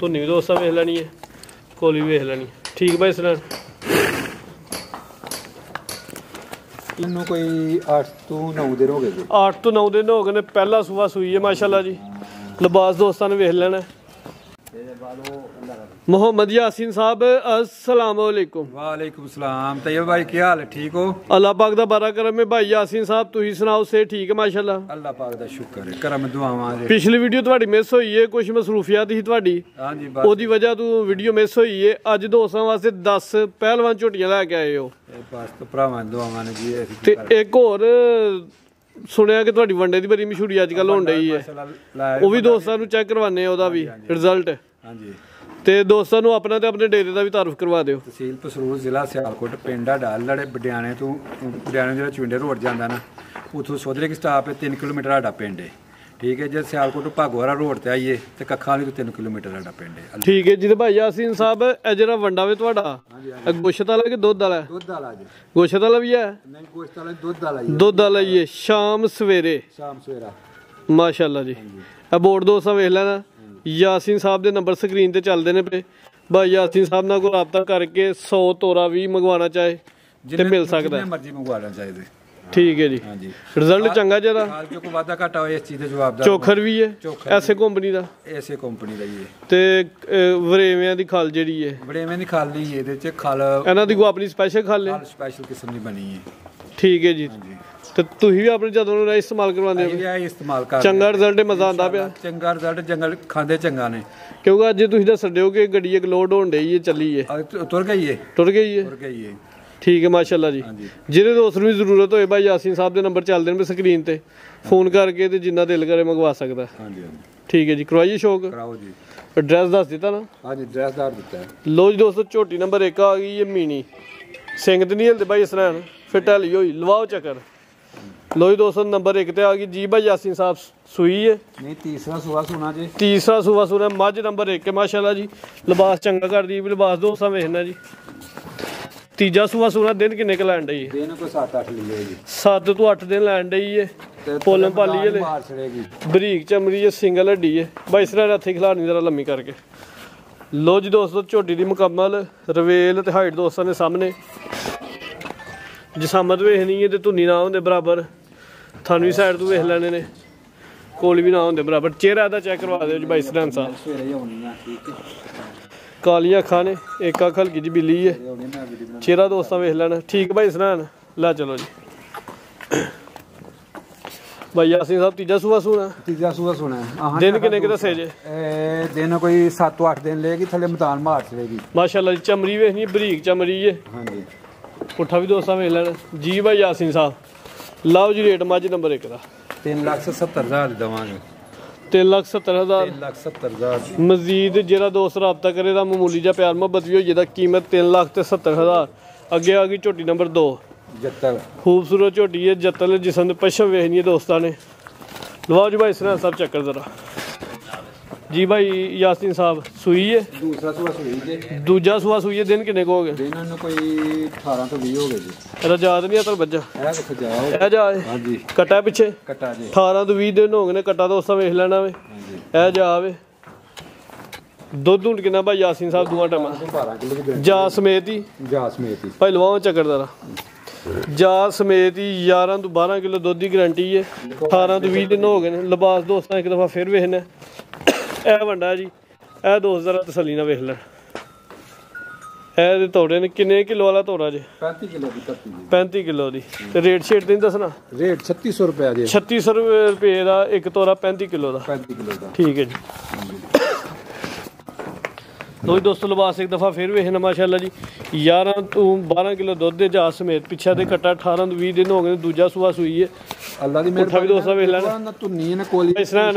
ਧੁੰਨੀ ਵੀ ਦੋਸਤਾਂ ਵੇਖ ਲੈਣੀ ਹੈ ਕੋਲੀ ਵੇਖ ਲੈਣੀ। ਠੀਕ ਬਾਈ ਸਰਾਂ ਇਹਨੂੰ ਕੋਈ 8 ਤੋਂ 9 ਦਿਨ ਹੋ ਗਏ ਜੀ। 8 ਤੋਂ 9 ਦਿਨ ਹੋ ਗਏ ਨੇ ਪਹਿਲਾ ਸੂਆ ਸੂਈ ਹੈ ਮਾਸ਼ਾਅੱਲਾ ਜੀ। ਲਿਬਾਸ ਦੋਸਤਾਂ ਨੇ ਵੇਖ ਲੈਣਾ। ਮੁਹੰਮਦ ਯਾਸੀਨ ਸਾਹਿਬ ਅਸਲਾਮ ਵਾਲੇਕੁਮ ਵਾਲੇਕੁਮ ਸਲਾਮ। ਤੈਯਬ ਭਾਈ ਕੀ ਹਾਲ ਹੈ? ਠੀਕ ਹੋ? ਅੱਲਾਹ ਪਾਕ ਦਾ ਬਾਰਾ ਕਰਮ ਹੈ। ਭਾਈ ਯਾਸੀਨ ਸਾਹਿਬ ਤੁਸੀਂ ਸੁਣਾਓ ਸੇ ਠੀਕ ਹੈ ਮਾਸ਼ਾਅੱਲਾ? ਅੱਲਾਹ ਪਾਕ ਦਾ ਸ਼ੁਕਰ ਹੈ। ਕਰਮ ਦੁਆਵਾਂ ਦੇ। ਪਿਛਲੀ ਵੀਡੀਓ ਤੁਹਾਡੀ ਮਿਸ ਹੋਈ ਹੈ ਕੁਝ ਮਸਰੂਫੀਅਤ ਸੀ ਤੁਹਾਡੀ। ਹਾਂਜੀ ਬਸ। ਉਹਦੀ ਵਜ੍ਹਾ ਤੋਂ ਵੀਡੀਓ ਮਿਸ ਹੋਈ ਹੈ ਅੱਜ ਦੋਸਤਾਂ ਵਾਸਤੇ 10 ਪਹਿਲਵਾਨ ਝੋਟੀਆਂ ਲੈ ਕੇ ਆਏ ਹੋ। ਬਸ ਤੋਂ ਭਰਾਵਾਂ ਦੁਆਵਾਂ ਨੇ ਜੀ ਤੇ ਇੱਕ ਹੋਰ ਸੁਣਿਆ ਕਿ ਤੁਹਾਡੀ ਵੰਡੇ ਦੀ ਬੜੀ ਮਸ਼ਹੂਰੀ ਅੱਜ ਕੱਲ ਹੋਣ ਡਈ ਹੈ ਉਹ ਵੀ ਦੋਸਤਾਂ ਨੂੰ ਚੈੱਕ ਕਰਵਾਣੇ ਆ ਉਹਦਾ ਵੀ ਰਿਜ਼ਲਟ ਹਾਂਜੀ। ਤੇ ਦੋਸਤਾਂ ਨੂੰ ਆਪਣਾ ਤੇ ਆਪਣੇ ਡੇਰੇ ਦਾ ਵੀ ਤਾਰਫ ਕਰਵਾ ਦਿਓ। ਤਹਿਸੀਲ ਪਸਰੂਰ ਜ਼ਿਲ੍ਹਾ ਸਿਆਲਕੋਟ ਪਿੰਡਾ ਡਾਲ ਲੜੇ ਬਡਿਆਣੇ ਤੋਂ ਬਡਿਆਣੇ ਜਿਹੜਾ ਚੁੰਡੇ ਰੋਡ ਜਾਂਦਾ ਨਾ। ਉਥੋਂ ਸੋਧਰੇ ਕੀ ਸਟਾਪ ਹੈ 3 ਕਿਲੋਮੀਟਰ ਸਾਡਾ ਪਿੰਡ ਹੈ ਠੀਕ ਹੈ ਜੇ ਸਿਆਲਕੋਟ ਤੋਂ ਭਾਗੋਰਾ ਰੋਡ ਤੇ ਆਈਏ ਤੇ ਕੱਖਾਂ ਵਾਲੀ ਤੋਂ 3 ਕਿਲੋਮੀਟਰ ਸਾਡਾ ਪਿੰਡ ਹੈ ਠੀਕ ਹੈ ਜਿਹਦੇ ਭਾਈ ਯਾਸੀਨ ਸਾਹਿਬ ਇਹ ਜਿਹੜਾ ਵੰਡਾ ਵੇ ਤੁਹਾਡਾ ਇਹ ਗੋਸ਼ਤ ਵਾਲਾ ਕਿ ਦੁੱਧ ਵਾਲਾ? ਦੁੱਧ ਵਾਲਾ ਜੀ। ਗੋਸ਼ਤ ਵਾਲਾ ਵੀ ਹੈ? ਨਹੀਂ ਗੋਸ਼ਤ ਵਾਲਾ ਦੁੱਧ ਵਾਲਾ ਜੀ ਦੁੱਧ ਵਾਲਾ ਹੀ ਹੈ ਸ਼ਾਮ ਸਵੇਰੇ। ਸ਼ਾਮ ਸਵੇਰਾ। ਮਾਸ਼ਾਅੱਲਾ ਜੀ। ਇਹ ਬੋਰਡ ਦੋਸਤਾਂ ਵੇਖ ਲੈਣਾ। ਯਾਸੀਨ ਸਾਹਿਬ ਦੇ ਨੰਬਰ ਸਕਰੀਨ ਤੇ ਚੱਲਦੇ ਨੇ ਪਏ। ਭਾਈ ਯਾਸੀਨ ਸਾਹਿਬ ਨਾਲ ਕੋਈ ਰਾਬਤਾ ਕਰਕੇ 100 ਤੋਰਾ ਵੀ ਮੰਗਵਾਉਣਾ ਚਾਹੇ ਤੇ ਮਿਲ ਸਕਦਾ। ਹੈ। ਜਿੰਨੇ ਮਰਜ਼ੀ ਮੰਗਵਾ ਲੈਣ ਚਾਹੀਦੇ ਠੀਕ ਹੈ ਜੀ। ਹਾਂਜੀ। ਰਿਜ਼ਲਟ ਚੰਗਾ ਜਰਾ ਹਾਲ ਜੋ ਕੋਈ ਵਾਧਾ ਘਾਟਾ ਹੋਏ ਇਸ ਚੀਜ਼ ਦੇ ਜਵਾਬਦਾਰ ਚੋਖਰ ਵੀ ਹੈ ਐਸੇ ਕੰਪਨੀ ਦਾ? ਐਸੇ ਕੰਪਨੀ ਦਾ ਹੀ ਹੈ। ਤੇ ਵਰੇਵਿਆਂ ਦੀ ਖਲ ਜਿਹੜੀ ਹੈ। ਐਵੇਂ ਦੀ ਖਾਲੀ ਇਹਦੇ ਚ ਖਲ ਇਹਨਾਂ ਦੀ ਕੋਈ ਆਪਣੀ ਸਪੈਸ਼ਲ ਖਲ ਹੈ? ਸਪੈਸ਼ਲ ਕਿਸਮ ਦੀ ਬਣੀ ਹੈ। ਠੀਕ ਹੈ ਜੀ। ਤੇ ਤੁਸੀਂ ਵੀ ਆਪਣੇ ਜਦੋਂ ਨੂੰ ਇਸਤੇਮਾਲ ਕਰਵਾਉਂਦੇ ਹੋ? ਇਹ ਆ ਇਸਤੇਮਾਲ ਕਰ ਚੰਗਾ ਰਿਜ਼ਲਟ ਮਜ਼ਾ ਆਉਂਦਾ ਪਿਆ। ਚੰਗਾ ਰਿਜ਼ਲਟ ਜੰਗਲ ਖਾਂਦੇ ਚੰਗਾ ਨੇ। ਕਿਉਂਕਿ ਅੱਜ ਤੁਸੀਂ ਦੱਸ ਦਿਓ ਕਿ ਗੱਡੀ ਇੱਕ ਲੋਡ ਹੋਣ ਡਈ ਹੈ ਚੱਲੀ ਹੈ। ਤੁਰ ਗਈ ਏ। ਟੁਰ ਗਈ ਹੈ ਤੁਰ ਗਈ ਏ। ਠੀਕ ਹੈ ਮਾਸ਼ਾਅੱਲਾ ਜੀ। ਜਿਹਦੇ ਦੋਸਤ ਨੂੰ ਵੀ ਜ਼ਰੂਰਤ ਹੋਏ ਭਾਈ ਯਾਸੀਨ ਸਾਹਿਬ ਦੇ ਨੰਬਰ ਚੱਲਦੇ ਨੇ ਸਕਰੀਨ ਤੇ। ਫੋਨ ਕਰਕੇ ਤੇ ਜਿੰਨਾ ਦਿਲ ਕਰੇ ਮੰਗਵਾ ਸਕਦਾ। ਹਾਂਜੀ ਹਾਂਜੀ। ਠੀਕ ਹੈ ਜੀ ਕਰਵਾਈਏ ਸ਼ੌਕ? ਕਰਾਓ ਜੀ। ਐਡਰੈਸ ਦੱਸ ਦਿੱਤਾ ਨਾ? ਹਾਂਜੀ ਡਰੈਸਦਾਰ ਦਿੱਤਾ ਹੈ। ਲੋ ਜੀ ਦੋਸਤੋ ਝੋਟੀ ਨੰਬਰ 1 ਆ ਗਈ ਹੈ ਮੀਣੀ। ਸਿੰਘ ਤੇ ਨਹੀਂ ਹਿਲਦੇ ਭਾਈ ਇਸਰਾਨ ਫਿਰ ਢਲੀ ਹੋਈ ਲਵਾਓ ਚੱਕਰ। ਲੋ ਜੀ ਦੋਸਤੋ ਨੰਬਰ 1 ਤੇ ਆ ਗਈ ਜੀ ਭਾਈ ਯਾਸੀਨ ਸਾਹਿਬ ਸੂਈ ਹੈ ਨਹੀਂ ਤੀਸਰਾ ਸੁਆ ਸੁਣਾ ਜੀ। ਤੀਸਰਾ ਸੂਆ ਸੂਰਾ ਮੱਝ ਨੰਬਰ 1 ਹੈ ਮਾਸ਼ਾਅੱਲਾ ਜੀ। ਲਿਬਾਸ ਚੰਗਾ ਕਰਦੀ ਵੀ ਲਿਬਾਸ ਦੋਸਤਾਂ ਵੇਖਣਾ ਜੀ। ਤੀਜਾ ਸੂਆ ਸੂਰਾ ਦਿਨ ਕਿੰਨੇ ਕ ਲੈਣ ਡਈ ਹੈ ਦਿਨ ਕੋਈ 7-8 ਲਈਏ ਜੀ। 7 ਤੋਂ 8 ਦਿਨ ਲੈਣ ਡਈ ਹੈ ਪੋਲਮ ਪਾਲੀ ਮਾਰ ਛੜੇਗੀ। ਬਰੀਕ ਚਮੜੀ ਹੈ ਸਿੰਗਲ ਹੱਡੀ ਹੈ ਬਾਈ ਇਸ ਤਰ੍ਹਾਂ ਹੱਥੀ ਖਿਲਾਣੀ ਜ਼ਰਾ ਲੰਮੀ ਕਰਕੇ। ਲੋ ਜੀ ਦੋਸਤੋ ਝੋਟੀ ਦੀ ਮੁਕੰਮਲ। ਰਵੇਲ ਤੇ ਹਾਈਟ ਦੋਸਤਾਂ ਦੇ ਸਾਹਮਣੇ। ਜਸਾਮਤ ਵੇਖਣੀ ਹੈ ਤੇ ਧੁੰਨੀ ਨਾ ਹੁੰਦੇ ਬਰਾਬਰ। ਥਾਨਵੀ ਸਾਈਡ ਤੋਂ ਵੇਖ ਲੈਣੇ ਨੇ। ਕੋਲ ਵੀ ਨਾ ਹੁੰਦੇ ਬਰਾਬਰ। ਚਿਹਰਾ ਦਾ ਚੈੱਕ ਕਰਵਾ ਦਿਓ ਜੀ ਬਾਈ ਸਰਾਂ ਸਾਹਿਬ। ਸਵੇਰੇ ਹੀ ਆਉਣੀ ਆ ਠੀਕ ਹੈ ਕਾਲੀਆਂ ਅੱਖਾਂ ਨੇ ਇੱਕ ਅੱਖ ਹਲਕੀ ਜਿਹੀ ਬਿੱਲੀ ਹੈ। ਚਿਹਰਾ ਦੋਸਤਾਂ ਵੇਖ ਲੈਣਾ। ਠੀਕ ਬਾਈ ਸਰਾਂ ਲੈ ਚਲੋ ਜੀ। ਬਾਈ ਯਾਸੀਨ ਸਾਹਿਬ ਤੀਜਾ ਸੂਆ ਸੂਣਾ। ਤੀਜਾ ਸੂਆ ਸੁਣਾ ਆਹ ਦਿਨ ਕਿੰਨੇ ਕਿ ਦੱਸੇ ਜੇ? ਇਹ ਦਿਨ ਕੋਈ 7-8 ਦਿਨ ਲਏਗੀ ਥੱਲੇ ਮੈਦਾਨ ਮਾਰ ਛੜੇਗੀ ਮਾਸ਼ਾਅੱਲਾ ਜੀ ਚਮੜੀ ਵੇਖਣੀ ਬਰੀਕ ਚਮੜੀ ਹੈ। ਹਾਂਜੀ। ਪੁੱਠਾ ਵੀ ਦੋਸਤਾਂ ਵੇਖ ਲੈਣ। ਜੀ ਬਾਈ ਯਾਸੀਨ ਸਾਹਿਬ। ਲਓ ਜੀ ਰੇਟ ਮੱਝ ਨੰਬਰ 1 ਦਾ। 3 ਲੱਖ 70 ਹਜ਼ਾਰ ਦੀ ਦਵਾਂਗੇ। 370000 3 ਲੱਖ 70 ਹਜ਼ਾਰ ਦੀ। ਮਜ਼ੀਦ ਜਿਹੜਾ ਦੋਸਤ ਰਾਬਤਾ ਕਰੇ ਦਾ ਮਾਮੂਲੀ ਜਿਹਾ ਪਿਆਰ ਮੁਹੱਬਤ ਵੀ ਹੋ ਜਿਹਦਾ ਕੀਮਤ 3 ਲੱਖ ਤੇ 70000 ਅੱਗੇ ਆ ਗਈ ਝੋਟੀ ਨੰਬਰ 2 ਜੱਤਰ ਖੂਬਸੂਰਤ ਝੋਟੀ ਹੈ ਜੱਤਲ ਜਿਸਮ ਦੇ ਪਛਮ ਵੇਖਣੀ ਹੈ ਦੋਸਤਾਂ ਨੇ। ਲਵਾਓ ਜੀ ਭਾਈ ਸਰਾਂ ਸਾਹਿਬ ਚੱਕਰ ਜ਼ਰਾ। ਜੀ ਭਾਈ ਯਾਸੀਨ ਸਾਹਿਬ ਸੂਈ ਹੈ ਦੂਸਰਾ ਸੂਆ ਸੁਈ ਜੇ। ਦੂਜਾ ਸੂਆ ਸੂਈ ਹੈ ਦਿਨ ਕਿੰਨੇ ਕੁ ਹੋ ਗਏ? ਦਿਨਾਂ ਨੂੰ ਕੋਈ 18 ਤੋਂ 20 ਹੋ ਗਏ ਜੀ। ਰਜਾਤ ਨਹੀਂ ਅਤਲ ਬੱਜਾ ਇਹ ਕਿੱਥੇ ਜਾਓ ਇਹ ਜਾ ਇਹ। ਹਾਂਜੀ। ਕਟਾ ਪਿੱਛੇ? ਕਟਾ ਜੀ। 18 ਤੋਂ 20 ਦਿਨ ਹੋ ਗਏ ਨੇ ਕਟਾ ਦੋਸਤਾਂ ਵੇਖ ਲੈਣਾ ਵੇ। ਹਾਂਜੀ। ਇਹ ਜਾ ਵੇ। ਦੁੱਧ ਹੁੰਡ ਕਿੰਨਾ ਭਾਈ ਯਾਸੀਨ ਸਾਹਿਬ ਦੂਆ ਟਾਈਮਾਂ? 12 ਕਿਲੋ ਦੀ ਗਰੰਟੀ ਜਾ ਸਮੇਤ। ਜਾ ਸਮੇਤ। ਹੀ ਭਾਈ ਲਵਾਓ ਚੱਕਰ ਦਾਰਾ ਜਾ ਸਮੇਤ ਹੀ 11 ਤੋਂ 12 ਕਿਲੋ ਦੁੱਧ ਦੀ ਗਾਰੰਟੀ ਹੈ 18 ਤੋਂ 20 ਦਿਨ ਹੋ ਗਏ ਨੇ। ਲਿਬਾਸ ਦੋਸਤਾਂ ਇੱਕ ਦਫਾ ਫਿਰ ਵੇਖਣਾ ਇਹ ਵੰਡਾ ਜੀ। ਇਹ ਦੋਸਤ ਜ਼ਰਾ ਤਸੱਲੀ ਨਾਲ ਵੇਖ ਲੈਣ ਇਹ ਦੇ ਤੋੜੇ ਨੇ। ਕਿੰਨੇ ਕਿਲੋ ਵਾਲਾ ਤੋੜਾ ਜੇ? 35 ਕਿਲੋ ਦੀ ਜੀ 35 ਕਿਲੋ ਦੀ। ਤੇ ਰੇਟ ਸ਼ੇਟ ਤੇ ਨਹੀਂ ਦੱਸਣਾ? ਰੇਟ 3600 ਰੁਪਏ ਜੀ। 3600 ਰੁਪਏ ਦਾ ਇੱਕ ਤੋਰਾ 35 ਕਿਲੋ ਦਾ। 35 ਕਿਲੋ ਦਾ। ਠੀਕ ਹੈ ਜੀ। ਦੋਈ ਦੋਸਤੋ ਲਿਬਾਸ ਇੱਕ ਦਫਾ ਫਿਰ ਵੇਖਣਾ ਮਾਸ਼ਾਅੱਲਾ ਜੀ। 11 ਤੋਂ 12 ਕਿਲੋ ਦੁੱਧ ਦੇ ਜਾ ਸਮੇਤ ਪਿੱਛਾ ਦੇ ਕੱਟਾ 18 ਤੋਂ 20 ਦਿਨ ਹੋ ਗਏ ਨੇ, ਦੂਜਾ ਸੂਆ ਸੂਈ ਹੈ ਅੱਲਾ ਦੀ ਵੀ ਦੋਸਤਾਂ ਵੇਖ ਲੈਣਾ। ਨਾ ਧੁੰਨੀ ਨਾ ਕੋਲੀ ਇਸ ਤਰ੍ਹਾਂ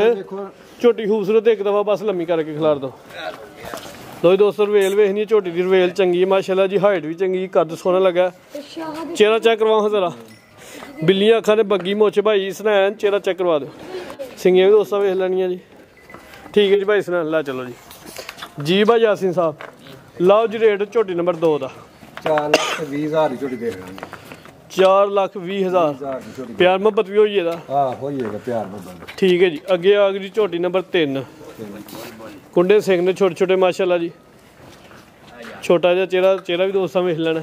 ਝੋਟੀ ਖੂਬਸੂਰਤ ਇੱਕ ਦਫਾ ਬਸ ਲੰਮੀ ਕਰਕੇ ਖਿਲਾਰ ਦੋ। ਦੋਈ ਦੋਸਤੋ ਰਵੇਲ ਵੇਖਣੀ ਝੋਟੀ ਦੀ ਰਵੇਲ ਚੰਗੀ ਹੈ ਮਾਸ਼ਾਅੱਲਾ ਜੀ ਹਾਈਟ ਵੀ ਚੰਗੀ ਕੱਦ ਸੋਹਣਾ ਲੱਗਾ। ਚਿਹਰਾ ਚੈੱਕ ਕਰਵਾਓ ਜ਼ਰਾ। ਬਿੱਲੀਆਂ ਅੱਖਾਂ ਦੇ ਬੱਗੀ ਮੋਚ ਭਾਈ ਸਨੈਨ ਚਿਹਰਾ ਚੈੱਕ ਕਰਵਾ ਦਿਓ। ਸਿੰਗੀਆਂ ਵੀ ਦੋਸਤਾਂ ਵੇਖ ਲੈਣੀਆਂ ਜੀ। ਠੀਕ ਹੈ ਜੀ ਭਾਈ ਸਨੈਨ ਲੈ ਚਲੋ ਜੀ। ਜੀ ਭਾਈ ਯਾਸੀਨ ਸਾਹਿਬ। ਲਓ ਜੀ ਰੇਟ ਝੋਟੀ ਨੰਬਰ 2 ਦਾ। 4 ਲੱਖ 20 ਹਜ਼ਾਰ ਦੀ ਝੋਟੀ ਦੇ ਦਾਂਗੇ 4 ਲੱਖ 20 ਹਜ਼ਾਰ। ਪਿਆਰ ਮੁਹੱਬਤ ਵੀ ਹੋਈ ਇਹਦਾ। ਆ ਹੋਈਏਗਾ ਪਿਆਰ ਮੁਹੱਬਤ। ਠੀਕ ਹੈ ਜੀ। ਅੱਗੇ ਆ ਗਈ ਝੋਟੀ ਨੰਬਰ 3 ਕੁੰਡੇ ਸਿੰਘ ਨੇ ਛੋਟੇ ਛੋਟੇ ਮਾਸ਼ਾਅੱਲਾ ਜੀ। ਛੋਟਾ ਜਿਹਾ ਚਿਹਰਾ ਚਿਹਰਾ ਵੀ ਦੋਸਤਾਂ ਵੇਖ ਲੈਣਾ।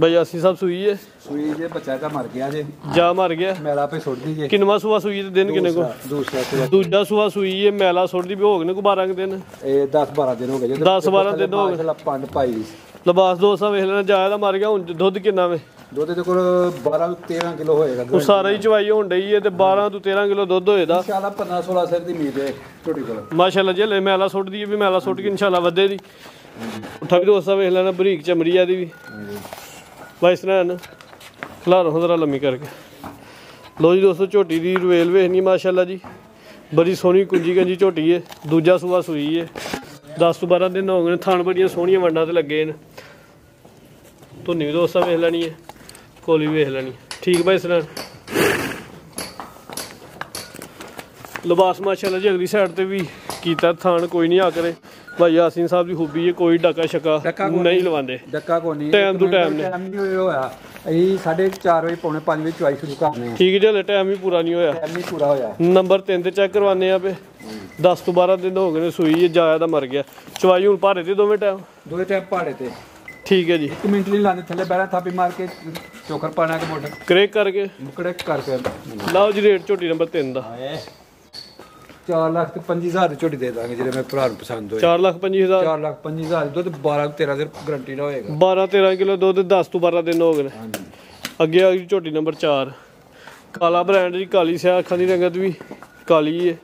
ਬਈ ਅਸੀਂ ਸਭ ਸੂਈ ਹੈ। ਸੂਈ ਜੇ ਬੱਚਾ ਤਾਂ ਮਰ ਗਿਆ ਜੇ। ਜਾ ਮਰ ਗਿਆ। ਮੈਲਾ ਪੇ ਸੁੱਟ ਦੀ ਜੇ ਕਿੰਨਵਾ ਸੂਆ ਸੂਈ ਤੇ ਦਿਨ ਕਿੰਨੇ ਕੋ? ਦੂਸਰਾ- ਸੂਆ। ਦੂਜਾ ਸੂਆ ਸੂਈ ਹੈ ਮੈਲਾ ਸੁੱਟਦੀ ਵੀ ਹੋ ਗਏ ਨੇ ਕੋ 12 ਕੁ ਦਿਨ। ਇਹ 10 12 ਦਿਨ ਹੋ ਗਏ ਜੇ। 10 12 ਦਿਨ ਹੋ ਗਏ। ਪੰਡ ਪਾਈ ਲਿਬਾਸ ਦੋਸਤਾਂ ਵੇਖ ਲੈਣਾ ਜਾਇਆ ਦਾ ਮਰ ਗਿਆ ਹੁਣ ਦੁੱਧ ਕਿੰਨਾ ਵੇ? ਦੁੱਧ ਦੇ ਕੋਲ 12 13 ਕਿਲੋ ਹੋਏਗਾ। ਉਹ ਸਾਰਾ ਹੀ ਚਵਾਈ ਹੋਣ ਡਈ ਹੈ ਤੇ 12 ਤੋਂ 13 ਕਿਲੋ ਦੁੱਧ ਹੋਏਦਾ। ਇਨਸ਼ਾਅੱਲਾ 15 16 ਸਿਰ ਦੀ ਉਮੀਦ ਹੈ ਛੋਟੀ ਕੋਲ। ਮਾਸ਼ਾਅੱਲਾ ਜੇ ਲੈ ਮੈਲਾ ਸੁੱਟਦੀ ਵੀ ਮੈਲਾ ਸੁੱਟ ਕੇ ਇਨਸ਼ਾਅੱਲਾ ਵਧੇ ਦੀ। ਉੱਠਾ ਵੀ ਦੋਸਤਾਂ ਵੇਖ ਲੈਣਾ ਬਰੀਕ ਚਮੜੀ ਆ ਦੀ ਵੀ। ਵਾਇਸ ਨਾ ਨਾ ਖਲਾਰ ਹਜ਼ਰਾ ਲੰਮੀ ਕਰਕੇ। ਲੋ ਜੀ ਦੋਸਤੋ, ਝੋਟੀ ਦੀ ਰਵੇਲ ਵੇਖਣੀ, ਮਾਸ਼ਾਅੱਲਾ ਜੀ। ਬੜੀ ਸੋਹਣੀ ਕੁੰਜੀ ਕੰਜੀ ਝੋਟੀ ਹੈ ਦੂਜਾ ਸੂਆ ਸੂਈ ਹੈ 10 ਤੋਂ 12 ਦਿਨ ਹੋ ਗਏ ਨੇ ਥਾਣ ਬੜੀਆਂ ਸੋਹਣੀਆਂ ਵੰਡਾਂ ਤੇ ਲੱਗੇ ਨੇ। ਧੁੰਨੀ ਵੀ ਦੋਸਤਾਂ ਵੇਖ ਲੈਣੀ ਹੈ ਕੋਲੀ ਵੇਖ ਲੈਣੀ ਠੀਕ ਭਾਈ ਸਰਾਂ। ਲਿਬਾਸ, ਮਾਸ਼ਾਅੱਲਾ ਜੀ, ਅਗਲੀ ਸਾਈਡ ਤੇ ਵੀ ਕੀਤਾ ਥਾਣ ਕੋਈ ਨਹੀਂ ਆ ਕਰੇ। ਭਾਈ ਯਾਸੀਨ ਸਾਹਿਬ ਦੀ ਖੂਬੀ ਹੈ ਕੋਈ ਡਾਕਾ ਕੋਈ ਨਹੀਂ ਲਵਾਉਂਦੇ। ਡੱਕਾ ਕੋ ਨਹੀਂ। Time to time ਨੇ। ਟਾਈਮ ਨਹੀਂ ਹੋਇਆ ਅਸੀਂ 4:30 ਵਜੇ ਪੌਣੇ 5 ਵਜੇ ਚੁਆਈ ਸ਼ੁਰੂ ਕਰਨੇ ਆ ਠੀਕ ਜੀ ਟਾਈਮ ਵੀ ਪੂਰਾ ਨਹੀਂ ਹੋਇਆ। ਟਾਈਮ ਨਹੀਂ ਪੂਰਾ ਹੋਇਆ। ਨੰਬਰ 3 ਤੇ ਚੈੱਕ ਕਰਵਾਨੇ ਆ ਪੇ 10 ਤੋਂ 12 ਦਿਨ ਹੋ ਗਏ ਨੇ ਸੂਈ ਹੈ ਜਾਇਆ ਦਾ ਮਰ ਗਿਆ। ਚਵਾਈ ਹੁਣ ਭਾਰੇ ਤੇ ਦੋਵੇਂ ਟਾਈਮ? ਦੋਏ ਟਾਈਮ ਪਹਾੜੇ ਤੇ। ਠੀਕ ਹੈ ਜੀ। ਇੱਕ ਮਿੰਟ ਨਹੀਂ ਲਾਣੇ ਥੱਲੇ ਬੈਠਾ ਥਾਪੀ ਮਾਰ ਕੇ ਚੋਕਰ ਪਾਣਾ ਕੇ ਮੋਟਰ? ਕਰੇਕ ਕਰਕੇ। ਮੁਕੜੇ ਕਰਕੇ ਲਓ ਜੀ ਰੇਟ ਝੋਟੀ ਨੰਬਰ 3 ਦਾ। 4 ਲੱਖ ਤੇ 25000 ਦੀ ਝੋਟੀ ਦੇ ਦਾਂਗੇ ਜਿਹੜੇ ਮੇਰੇ ਭਰਾ ਨੂੰ ਪਸੰਦ ਹੋਏ। 4 ਲੱਖ 25000 4 ਲੱਖ 25000 ਦੁੱਧ 12 13 ਦੇ ਗਰੰਟੀ ਦਾ ਹੋਏਗਾ। 12 13 ਕਿਲੋ ਦੁੱਧ 10 ਤੋਂ 12 ਦਿਨ ਹੋ ਗਏ ਹਾਂਜੀ। ਅੱਗੇ ਆ ਗਈ ਝੋਟੀ ਨੰਬਰ 4 ਕਾਲਾ ਬ੍ਰਾਂਡ ਦੀ ਕਾਲੀ ਸਿਆ ਅੱਖਾਂ ਦੀ ਰੰਗਤ ਵੀ ਕਾਲੀ ਹੈ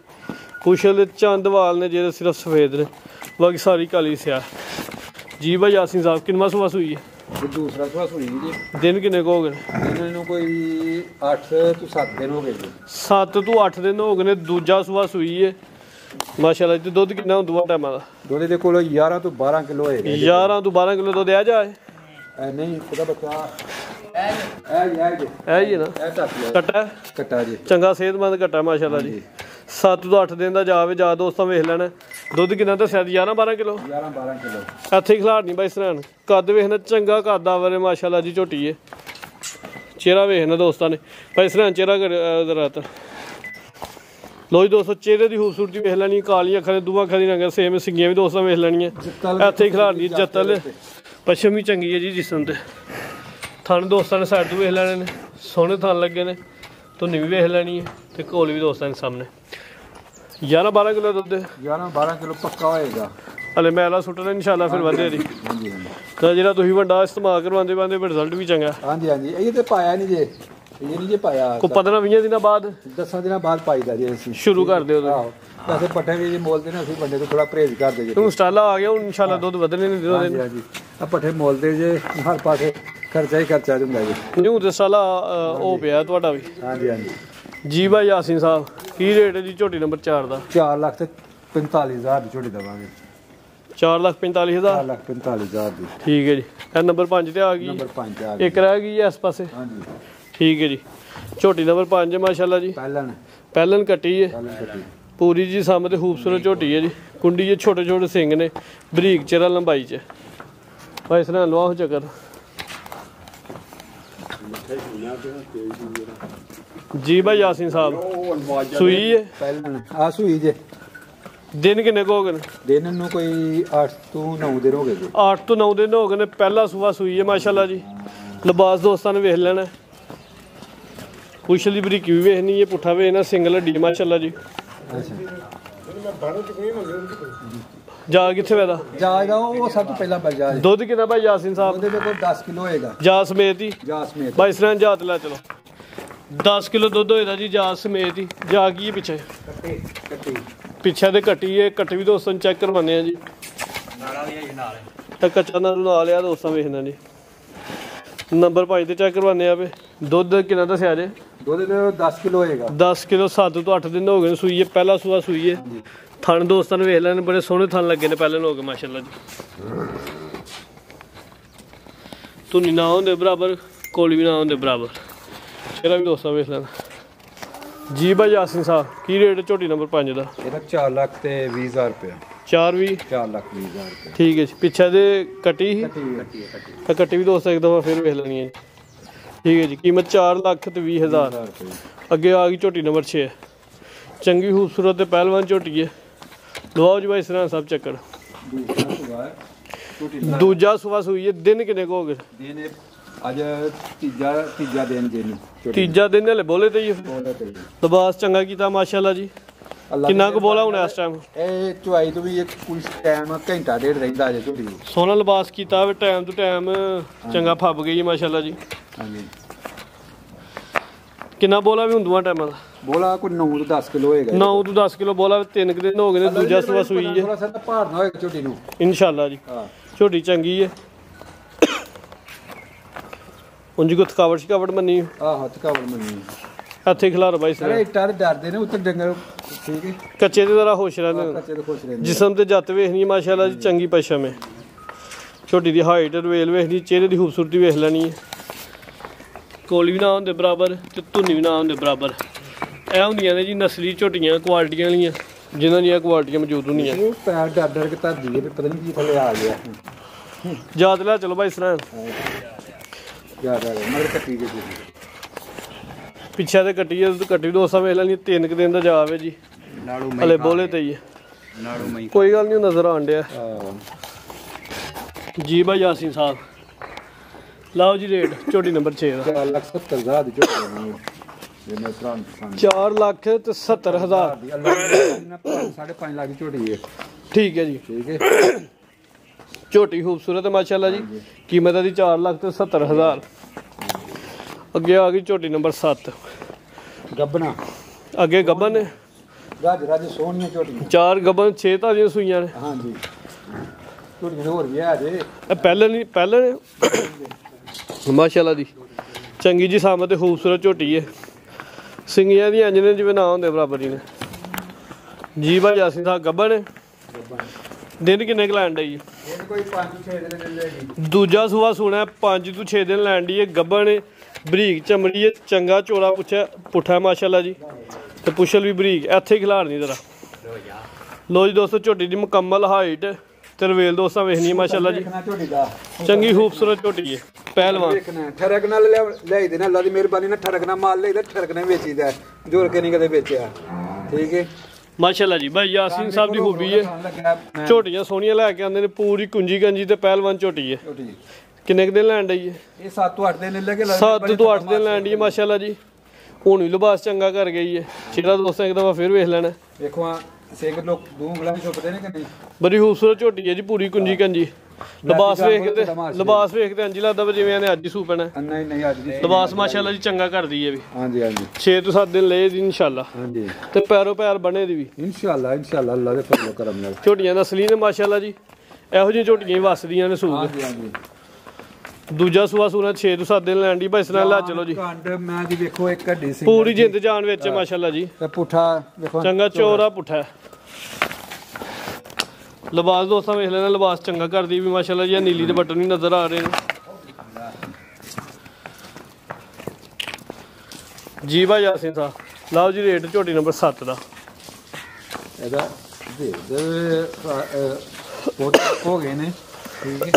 ਕੁਸ਼ਲ ਦੇ ਚੰਦ ਵਾਲ ਨੇ ਜਿਹੜੇ ਸਿਰਫ ਸਫੇਦ ਨੇ। ਬਾਕੀ ਸਾਰੀ ਕਾਲੀ ਸਿਆ ਜੀ ਭਾਈ ਯਾਸੀਨ ਸਾਹਿਬ ਕਿੰਨਾ ਸੁਆ ਸੂਈ ਹੈ ਤੇ ਦੂਸਰਾ ਸੁਆ ਸੁਣੀ ਜੀ। ਦਿਨ ਕਿੰਨੇ ਕੁ ਹੋ ਗਏ ਇਹਨਾਂ ਨੂੰ ਕੋਈ 8 ਤੋਂ 7 ਦਿਨ ਹੋ ਗਏ ਜੀ। 7 ਤੋਂ 8 ਦਿਨ ਹੋ ਗਏ ਨੇ ਦੂਜਾ ਸੁਆ ਸੂਈ ਹੈ ਮਾਸ਼ਾਅੱਲਾ ਜੀ ਦੁੱਧ ਕਿੰਨਾ ਹੁੰਦਾ ਟਾਈਮਾਂ ਦਾ ਦੋਨੇ ਦੇ ਕੋਲ 11 ਤੋਂ 12 ਕਿਲੋ ਹੋਏਗਾ 11 ਤੋਂ 12 ਕਿਲੋ ਦੁੱਧ ਆ ਜਾਏ ਐ ਨਹੀਂ ਉਹਦਾ ਬੱਚਾ ਐ ਐ ਜੀ। ਹੈ ਜੀ ਨਾ। ਐ ਟੱਪ ਲਿਆ ਕੱਟਾ ਕੱਟਾ ਜੀ। ਚੰਗਾ ਸਿਹਤਮੰਦ ਕੱਟਾ ਮਾਸ਼ਾਅੱਲਾ ਜੀ। 7 ਤੋਂ 8 ਦਿਨ ਦਾ ਜਾਵੇ ਜਾ ਦੋਸਤਾਂ ਵੇਖ ਲੈਣਾ। ਦੁੱਧ ਕਿੰਨਾ ਦੱਸਿਆ? 11 12 ਕਿਲੋ? 11 12 ਕਿਲੋ। ਇੱਥੇ ਖਿਲਾੜ ਨਹੀਂ ਬਾਈ ਸਰਾਨ ਕੱਦ ਵੇਖਣਾ ਚੰਗਾ ਕੱਦ ਆਵਰੇ ਮਾਸ਼ਾਅੱਲਾ ਜੀ ਝੋਟੀ ਏ। ਚਿਹਰਾ ਵੇਖਣਾ ਦੋਸਤਾਂ ਨੇ। ਬਾਈ ਸਰਾਨ ਚਿਹਰਾ ਕਰ ਰਾਤ ਲੋ ਜੀ ਦੋਸਤੋ ਚਿਹਰੇ ਦੀ ਖੂਬਸੂਰਤੀ ਵੇਖ ਲੈਣੀ ਕਾਲੀਆਂ ਅੱਖਾਂ ਦੇ ਦੂਆਂ ਅੱਖਾਂ ਦੀ ਰੰਗ ਸੇਮ ਸਿੰਗੀਆਂ ਵੀ ਦੋਸਤਾਂ ਵੇਖ ਲੈਣੀਆਂ। ਇੱਥੇ ਖਿਲਾੜ ਨਹੀਂ ਜੱਤਲ ਪਛਮ ਵੀ ਚੰਗੀ ਹੈ ਜੀ ਜਿਸਮ ਤੇ। ਥਣ ਦੋਸਤਾਂ ਨੇ ਸਾਈਡ ਤੋਂ ਵੇਖ ਲੈਣੇ ਨੇ। ਸੋਹਣੇ ਥਣ ਲੱਗੇ ਨੇ। ਧੁੰਨੀ ਵੀ ਵੇਖ ਲੈਣੀ ਹੈ ਤੇ ਕੋਲ ਵੀ ਦੋਸਤਾਂ ਦੇ ਸਾਹਮਣੇ। 11 12 ਕਿਲੋ ਦੁੱਧ 11 12 ਕਿਲੋ ਪੱਕਾ ਹੋਏਗਾ। ਹਲੇ ਮੈਲਾ ਸੁੱਟਣਾ ਇਨਸ਼ਾਅੱਲਾ ਫਿਰ ਵਧੇ ਹਾਂਜੀ ਹਾਂਜੀ। ਤਾਂ ਜਿਹੜਾ ਤੁਸੀਂ ਵੱਡਾ ਇਸਤੇਮਾਲ ਕਰਵਾਉਂਦੇ ਬੰਦੇ ਰਿਜ਼ਲਟ ਵੀ ਚੰਗਾ। ਹਾਂਜੀ ਹਾਂਜੀ। ਇਹ ਤੇ ਪਾਇਆ ਨਹੀਂ ਜੇ। ਇਹ ਨਹੀਂ ਜੇ ਪਾਇਆ ਕੋ 15 20 ਦਿਨਾਂ ਬਾਅਦ? ਦਸਾਂ ਦਿਨਾਂ ਬਾਅਦ ਪਾਈਦਾ ਜੀ ਅਸੀਂ। ਸ਼ੁਰੂ ਕਰ ਦਿਓ ਤੁਸੀਂ। ਵੈਸੇ ਪੱਠੇ ਵੀ ਜੇ ਮੋਲਦੇ ਨੇ ਅਸੀਂ ਬੰਦੇ ਤੋਂ ਥੋੜਾ ਪਰਹੇਜ਼ ਕਰਦੇ ਜੇ ਹੁਣ ਸਟਾਲਾ ਆ ਗਿਆ ਹੁਣ ਇਨਸ਼ਾਅੱਲਾ ਦੁੱਧ ਵਧਣੇ ਨੇ ਦਿਨੋਂ। ਹਾਂਜੀ ਹਾਂਜੀ। ਆ ਪੱਠੇ ਮੋਲਦੇ ਜੇ ਹਰ ਪਾਸੇ ਖਰਚਾ ਹੀ ਖਰਚਾ ਹੁੰਦਾ ਜੀ। ਨਿਊ ਤੇ ਉਹ ਪਿਆ ਤੁਹਾਡਾ ਵੀ। ਹਾਂਜੀ ਹਾਂਜੀ। ਜੀ ਭਾਈ ਯਾਸੀਨ ਸਾਹਿਬ ਕੀ ਰੇਟ ਹੈ ਜੀ ਝੋਟੀ ਨੰਬਰ 4 ਦਾ? 4 ਲੱਖ ਤੇ 45000 ਦੀ ਝੋਟੀ ਦਵਾਂਗੇ। 4 ਲੱਖ 45 ਹਜ਼ਾਰ? 4 ਲੱਖ 45000 ਦੀ। ਠੀਕ ਹੈ ਜੀ। ਇਹ ਨੰਬਰ 5 ਤੇ ਆ ਗਈ ਨੰਬਰ 5 ਆ ਗਿਆ ਇੱਕ ਰਹਿ ਗਈ ਇਸ ਪਾਸੇ। ਹਾਂਜੀ। ਠੀਕ ਹੈ ਜੀ। ਝੋਟੀ ਨੰਬਰ 5 ਮਾਸ਼ਾਅੱਲਾ ਜੀ। ਪਹਿਲਾਂ ਪਹਿਲਨ ਕੱਟੀ ਹੈ। ਪੂਰੀ ਜੀ ਸਾਹਮਣੇ ਖੂਬਸੂਰਤ ਝੋਟੀ ਹੈ ਜੀ। ਕੁੰਡੀ ਜੇ ਛੋਟੇ ਛੋਟੇ ਸਿੰਘ ਨੇ। ਬਰੀਕ ਚਿਹਰਾ ਲੰਬਾਈ ਚ। ਭਾਈ ਸਨਾ ਲਵਾਓ ਚੱਕਰ। ਜੀ ਭਾਈ ਯਾਸੀਨ ਸਾਹਿਬ ਸੂਈ ਹੈ ਆ ਸੂਈ ਜੇ। ਦਿਨ ਕਿੰਨੇ ਕੁ ਹੋ ਗਏ ਨੇ? ਦਿਨ ਨੂੰ ਕੋਈ 8 ਤੋਂ 9 ਦਿਨ ਹੋ ਗਏ ਜੀ। 8 ਤੋਂ 9 ਦਿਨ ਹੋ ਗਏ ਨੇ ਪਹਿਲਾ ਸੂਆ ਸੂਈ ਹੈ ਮਾਸ਼ਾਅੱਲਾ ਜੀ। ਲਿਬਾਸ ਦੋਸਤਾਂ ਨੇ ਵੇਖ ਲੈਣਾ। ਪੁੱਛ ਦੀ ਬਰੀਕੀ ਵੀ ਵੇਖਣੀ ਹੈ ਪੁੱਠਾ ਵੇਖਣਾ ਸਿੰਗਲ ਹੱਡੀ ਮਾਸ਼ਾਅੱਲਾ ਜੀ। ਜਾ ਕਿੱਥੇ ਵੇਦਾ ਜਾ ਜਾ ਉਹ ਸਭ ਤੋਂ ਪਹਿਲਾਂ ਬਲ ਜਾ ਦੁੱਧ ਕਿੰਨਾ ਭਾਈ ਯਾਸੀਨ ਸਾਹਿਬ? ਉਹਦੇ ਦੇ ਕੋਲ 10 ਕਿਲੋ ਹੋਏਗਾ। ਜਾ ਸਮੇਤ ਹੀ। ਜਾ ਸਮੇਤ। ਬਾਈ ਸਰਾਂ ਜਾਤ ਲੈ ਚਲੋ। 10 ਕਿਲੋ ਦੁੱਧ ਹੋਏਦਾ ਜੀ ਜਾ ਸਮੇਤ ਹੀ ਜਾ ਕੀ ਹੈ ਪਿੱਛੇ? ਕੱਟੀ ਕੱਟੀ। ਪਿੱਛੇ ਦੇ ਕੱਟੀ ਹੈ ਕੱਟੀ ਵੀ ਦੋਸਤਾਂ ਚੈੱਕ ਕਰਵਾਉਂਦੇ ਆ ਜੀ। ਤਾਂ ਕੱਚਾ ਨਾਲ ਨਾਲ ਲਿਆ ਦੋਸਤਾਂ ਵੇਖਣਾ ਜੀ। ਨੰਬਰ 5 ਤੇ ਚੈੱਕ ਕਰਵਾਉਂਦੇ ਆ ਵੇ ਦੁੱਧ ਕਿੰਨਾ ਦੱਸਿਆ ਜੇ? ਉਹਦੇ ਦੇ 10 ਕਿਲੋ ਹੋਏਗਾ। 10 ਕਿਲੋ 7 ਤੋਂ 8 ਦਿਨ ਹੋ ਗਏ ਨੇ ਸੂਈ ਹੈ ਪਹਿਲਾ ਸੂਆ ਸੂਈ ਹੈ ਥਣ ਦੋਸਤਾਂ ਨੇ ਵੇਖ ਲੈਣੇ ਬੜੇ ਸੋਹਣੇ ਥਣ ਲੱਗੇ ਨੇ ਪਹਿਲੇ ਲੋਕ ਮਾਸ਼ਾਅੱਲਾ ਜੀ। ਤੂੰ ਨਾ ਹੁੰਦੇ ਬਰਾਬਰ ਕੋਲੀ ਵੀ ਨਾ ਹੁੰਦੇ ਬਰਾਬਰ। ਚਿਹਰਾ ਵੀ ਦੋਸਤਾਂ ਵੇਖ ਲੈਣਾ। ਜੀ ਭਾਈ ਯਾਸੀਨ ਸਾਹਿਬ ਕੀ ਰੇਟ ਹੈ ਝੋਟੀ ਨੰਬਰ 5 ਦਾ? ਇਹਦਾ 4 ਲੱਖ ਤੇ 20000 ਰੁਪਏ 4 ਵੀ 4 ਲੱਖ 20000 ਰੁਪਏ ਠੀਕ ਹੈ ਜੀ। ਪਿੱਛੇ ਦੇ ਕੱਟੀ ਸੀ? ਕੱਟੀ ਕੱਟੀ ਤਾਂ ਕੱਟੀ ਵੀ ਦੋਸਤਾਂ ਇੱਕ ਦਫਾ ਫਿਰ ਵੇਖ ਲੈਣੀ ਹੈ ਜੀ। ਠੀਕ ਹੈ ਜੀ। ਕੀਮਤ 4 ਲੱਖ ਤੇ 20 ਹਜ਼ਾਰ। ਰੁਪਏ ਅੱਗੇ ਆ ਗਈ ਝੋਟੀ ਨੰਬਰ 6 ਚੰਗੀ ਖੂਬਸੂਰਤ ਤੇ ਪਹਿਲਵਾਨ ਝੋਟੀ ਹੈ। ਲਵਾਓ ਜੀ ਭਾਈ ਸਰਾਂ ਸਾਹਿਬ ਚੱਕਰ। ਦੂਜਾ ਸੂਆ ਸੂਈ ਹੈ। ਦਿਨ ਕਿੰਨੇ ਕੁ ਹੋ ਗਏ? ਦਿਨ ਅੱਜ ਤੀਜਾ ਤੀਜਾ ਦਿਨ ਜੇ ਨੂੰ ਤੀਜਾ ਦਿਨ ਹਲੇ ਬੋਲੇ ਤੇ ਹੀ ਬੋਲੇ ਤੇ ਲਿਬਾਸ ਚੰਗਾ ਕੀਤਾ ਮਾਸ਼ਾਅੱਲਾ ਜੀ। ਕਿੰਨਾ ਕੁ ਬੋਲਾ ਹੁਣ ਇਸ ਟਾਈਮ ਇਹ ਚੁਆਈ ਤੋਂ ਵੀ ਇੱਕ ਕੁਝ ਟਾਈਮ ਘੰਟਾ ਡੇਢ ਰਹਿੰਦਾ ਜੇ ਝੋਟੀ ਨੂੰ। ਸੋਹਣਾ ਲਿਬਾਸ ਕੀਤਾ ਵੇ ਟਾਈਮ ਟੂ ਟਾਈਮ ਚੰਗਾ ਫੱਬ ਗਈ ਮਾਸ਼ਾਅੱਲਾ ਜੀ। ਹਾਂਜੀ। ਕਿੰਨਾ ਬੋਲਾ ਵੀ ਹੁੰਦੂਆਂ ਟਾਈਮਾਂ ਦਾ? ਬੋਲਾ ਕੋਈ 9 ਤੋਂ 10 ਕਿਲੋ ਹੋਏਗਾ 9 ਤੋਂ 10 ਕਿਲੋ ਬੋਲਾ ਤਿੰਨ ਕੁ ਦਿਨ ਹੋ ਗਏ ਨੇ ਦੂਜਾ ਸੂਆ ਸੂਈ ਹੈ। ਥੋੜਾ ਸਾ ਭਾਰ ਨਾ ਹੋਏਗਾ ਝੋਟੀ ਨੂੰ। ਇਨਸ਼ਾਅੱਲਾ ਜੀ। ਹਾਂ। ਝੋਟੀ ਚੰਗੀ ਹੈ। ਉਂਝ ਕੋ ਥਕਾਵਟ ਸ਼ਿਕਾਵਟ ਮੰਨੀ ਆਹ ਹੱਥ ਕਾਵਲ ਮੰਨੀ ਇੱਥੇ ਖਿਲਾਰ ਬਾਈ ਸਾਰੇ ਇੱਟਾਂ ਦੇ ਡਰਦੇ ਨੇ ਉੱਤੇ ਡੰਗਰ ਠੀਕ ਹੈ? ਕੱਚੇ ਤੇ ਜ਼ਰਾ ਹੋਸ਼ ਰਹਿੰਦੇ ਕੱਚੇ ਤੇ ਖੁਸ਼ ਰਹਿੰਦੇ ਜਿਸਮ ਤੇ ਜੱਤ ਵੇਖਣੀ ਮਾਸ਼ਾਅੱਲਾ ਜੀ ਚੰਗੀ ਪਛਮ ਹੈ। ਛੋਟੀ ਦੀ ਹਾਈਟ ਰਵੇਲ ਵੇਖਣੀ ਚਿਹਰੇ ਦੀ ਖੂਬਸੂਰਤੀ ਵੇਖ ਲੈਣੀ ਹੈ। ਕੋਲੀ ਵੀ ਨਾ ਹੁੰਦੇ ਬਰਾਬਰ ਤੇ ਧੁੰਨੀ ਵੀ ਨਾ ਹੁੰਦੇ ਬਰਾਬਰ। ਇਹ ਹੁੰਦੀਆਂ ਨੇ ਜੀ ਨਸਲੀ ਝੋਟੀਆਂ ਕੁਆਲਿਟੀਆਂ ਵਾਲੀਆਂ ਜਿਨ੍ਹਾਂ ਦੀਆਂ ਕੁਆਲਿਟੀਆਂ ਮੌਜੂਦ ਹੁੰਦੀਆਂ। ਇਹ ਪੈਰ ਡਰ ਡਰ ਕੇ ਧਰਦੀ ਹੈ ਪਤਾ ਨਹੀਂ ਕੀ ਥੱਲੇ ਆ ਗਿਆ। ਯਾਦ ਲੈ ਚਲੋ ਭਾਈ ਸਰਾਂ। ਯਾਰ ਆ ਮਗਰ ਕੱਟੀ ਗਈ ਜੀ ਪਿੱਛੇ ਤੇ ਕੱਟੀ ਤੇ ਕੱਟੀ ਦੋਸਤਾਂ ਵੇਖ ਲੈਣੀ ਤਿੰਨ ਕੁ ਦਿਨ ਦਾ ਜਾਵੇ ਜੀ। ਨਾੜੂ ਹਲੇ ਬੋਲੇ ਤੇ ਹੀ ਹੈ ਨਾੜੂ ਮਈ ਕੋਈ ਗੱਲ ਨਹੀਂ ਨਜ਼ਰ ਆਣ ਡਿਆ। ਹਾਂ ਜੀ ਭਾਈ ਯਾਸੀਨ ਸਾਹਿਬ। ਲਾਓ ਜੀ ਰੇਟ ਝੋਟੀ ਨੰਬਰ 6 ਦਾ। 4 ਲੱਖ 70 ਹਜ਼ਾਰ ਦੀ ਝੋਟੀ ਜੇ। ਮੈਂ ਨੂੰ ਪਸੰਦ 4 ਲੱਖ ਤੇ 70 ਹਜ਼ਾਰ। ਦੀ। ਅੱਲਾਹ ਸਾਢੇ 5 ਲੱਖ ਦੀ ਝੋਟੀ ਹੈ। ਠੀਕ ਹੈ ਜੀ। ਠੀਕ ਹੈ। ਝੋਟੀ ਖੂਬਸੂਰਤ ਹੈ ਮਾਸ਼ਾਅੱਲਾ ਜੀ। ਕੀਮਤ ਇਹਦੀ 4 ਲੱਖ ਤੇ 70 ਹਜ਼ਾਰ। ਅੱਗੇ ਆ ਗਈ ਝੋਟੀ ਨੰਬਰ 7 ਗੱਬਣਾ। ਅੱਗੇ ਗੱਬਨ ਨੇ। ਰਾਜ ਰਾਜ ਸੋਹਣੀਆਂ ਝੋਟੀਆਂ। ਚਾਰ ਗੱਬਨ 6 ਤਾਜ਼ੀਆਂ ਸੂਈਆਂ ਨੇ। ਹਾਂਜੀ। ਝੋਟੀਆਂ ਦੇ ਹੋਰ ਵੀ ਆ ਜੇ ਇਹ ਪਹਿਲਾਂ ਨਹੀਂ ਪਹਿਲਾਂ ਨੇ। ਮਾਸ਼ਾਅੱਲਾ ਜੀ। ਚੰਗੀ ਜੀ ਸਾਮਤ ਤੇ ਖੂਬਸੂਰਤ ਝੋਟੀ ਹੈ ਸਿੰਗੀਆਂ ਦੀਆਂ ਅੰਜਨੇ ਜਿਵੇਂ ਨਾ ਹੁੰਦੇ ਬਰਾਬਰ ਹੀ ਨੇ। ਜੀ ਭਾਈ ਯਾਸੀਨ ਸਾਹਿਬ ਗੱਬਨ ਨੇ ਦਿਨ ਕਿੰਨੇ ਕੁ ਲੈਣ ਡੇ ਜੀ ਕੋਈ 5-6 ਦਿਨ ਦੇ ਲੈਗੀ ਦੂਜਾ ਸੂਆ ਸੁਣਾ 5 ਤੋਂ 6 ਦਿਨ ਲੈਣ ਦੀ ਹੈ। ਗੱਬਣ ਬਰੀਕ ਚਮੜੀ ਹੈ ਚੰਗਾ ਚੋਲਾ ਪੁੱਛਿਆ ਪੁੱਠਾ ਮਾਸ਼ਾਅੱਲਾ ਜੀ। ਤੇ ਪੁੱਛਲ ਵੀ ਬਰੀਕ ਇੱਥੇ ਖਿਲਾਰ ਨਹੀਂ ਜ਼ਰਾ। ਲੋ ਜੀ ਦੋਸਤੋ ਝੋਟੀ ਦੀ ਮੁਕੰਮਲ ਹਾਈਟ ਤੇ ਰਵੇਲ ਦੋਸਤਾਂ ਵੇਖਣੀ ਮਾਸ਼ਾਅੱਲਾ ਜੀ। ਚੰਗੀ ਖੂਬਸੂਰਤ ਝੋਟੀ ਹੈ ਪਹਿਲਵਾਨ। ਠਰਕ ਨਾਲ ਲੈ ਲੈ ਦੇ ਨਾ ਅੱਲਾ ਦੀ ਮਿਹਰਬਾਨੀ ਨਾਲ ਠਰਕ ਨਾਲ ਮਾਲ ਲਈਦਾ ਠਰਕ ਨਾਲ ਵੇਚੀਦਾ ਜੋਰ ਕੇ ਨਹੀਂ ਕਦੇ ਵੇਚਿਆ। ਠੀਕ ਹੈ। ਮਾਸ਼ਾਅੱਲਾ ਜੀ ਭਾਈ ਯਾਸੀਨ ਸਾਹਿਬ ਦੀ ਖੂਬੀ ਹੈ। ਝੋਟੀਆਂ ਸੋਹਣੀਆਂ ਲੈ ਕੇ ਆਉਂਦੇ ਨੇ ਪੂਰੀ ਕੁੰਜੀ ਗੰਜੀ ਤੇ ਪਹਿਲਵਾਨ ਝੋਟੀ ਹੈ। ਕਿੰਨੇ ਕੁ ਦਿਨ ਲੈਣ ਡਈ ਹੈ? ਇਹ 7 ਤੋਂ 8 ਦਿਨ ਲੱਗੇ 7 ਤੋਂ 8 ਦਿਨ ਲੈਣ ਹੈ ਮਾਸ਼ਾਅੱਲਾ ਜੀ। ਹੁਣ ਵੀ ਲਿਬਾਸ ਚੰਗਾ ਕਰ ਗਈ ਹੈ। ਜਿਹੜਾ ਦੋਸਤਾਂ ਇੱਕ ਦਫਾ ਫਿਰ ਵੇਖ ਲੈਣਾ। ਵੇਖੋ ਆ ਸਿੰਘ ਲੋਕ ਦੋ ਉਂਗਲਾਂ ਵਿੱਚ ਛੁਪਦੇ ਨੇ ਕਿ ਨਹੀਂ? ਬੜੀ ਖੂਬਸੂਰਤ ਝੋਟੀ ਹੈ ਜੀ ਪੂਰੀ ਕੁੰਜੀ ਕੰਜੀ ਲਿਬਾਸ ਵੇਖ ਕੇ। ਲਿਬਾਸ ਵੇਖ ਕੇ। ਇੰਜ ਲੱਗਦਾ ਵੀ ਜਿਵੇਂ ਇਹਨੇ ਅੱਜ ਹੀ ਸੂ ਪੈਣਾ ਨਹੀਂ ਨਹੀਂ ਅੱਜ ਦੀ ਲਿਬਾਸ ਮਾਸ਼ਾਅੱਲਾ ਜੀ ਚੰਗਾ ਕਰਦੀ ਹੈ ਵੀ। ਹਾਂਜੀ ਹਾਂਜੀ। 6 ਤੋਂ 7 ਦਿਨ ਲਏ ਦੀ ਇਨਸ਼ਾਅੱਲਾ। ਹਾਂਜੀ। ਤੇ ਪੈਰੋ ਪੈਰ ਬਣੇ ਦੀ ਵੀ। ਇਨਸ਼ਾਅੱਲਾ ਇਨਸ਼ਾਅੱਲਾ ਅੱਲਾ ਦੇ ਫਜ਼ਲ ਕਰਮ ਨਾਲ। ਝੋਟੀਆਂ ਨਸਲੀ ਨੇ ਮਾਸ਼ਾਅੱਲਾ ਜੀ। ਇਹੋ ਜਿਹੀਆਂ ਝੋਟੀਆਂ ਹੀ ਵਸਦੀਆਂ ਨੇ ਸੂਗ ਹਾਂਜੀ ਹਾਂਜੀ। ਦੂਜਾ ਸੂਆ ਸੂਣਾ 6 ਤੋਂ 7 ਦਿਨ ਲੈਣ ਦੀ ਬਸ ਨਾਲ ਲੈ ਚਲੋ ਜੀ। ਕੰਡ ਮੈਂ ਜੀ ਵੇਖੋ ਇੱਕ ਹੱਡੀ ਸੀ ਪੂਰੀ ਜਿੰਦ ਜਾਨ ਵਿੱਚ ਮਾਸ਼ਾਅੱਲਾ ਜੀ। ਤੇ ਪੁੱਠਾ ਵੇਖੋ ਚੰਗਾ ਚੋਰਾ। ਪੁੱਠਾ। ਲਿਬਾਸ ਦੋਸਤਾਂ ਵੇਖ ਲੈਣਾ ਲਿਬਾਸ ਚੰਗਾ ਕਰਦੀ ਵੀ ਮਾਸ਼ਾਅੱਲਾ ਜੀ ਨੀਲੀ ਦੇ ਬਟਨ ਵੀ ਨਜ਼ਰ ਆ ਰਹੇ ਨੇ। ਜੀ ਭਾਈ ਯਾਸੀਨ ਸਾਹਿਬ ਲਓ ਜੀ ਰੇਟ ਝੋਟੀ ਨੰਬਰ 7 ਦਾ। ਇਹਦਾ ਦੇ ਦੇ ਹੋ ਗਏ ਨੇ ਠੀਕ ਹੈ।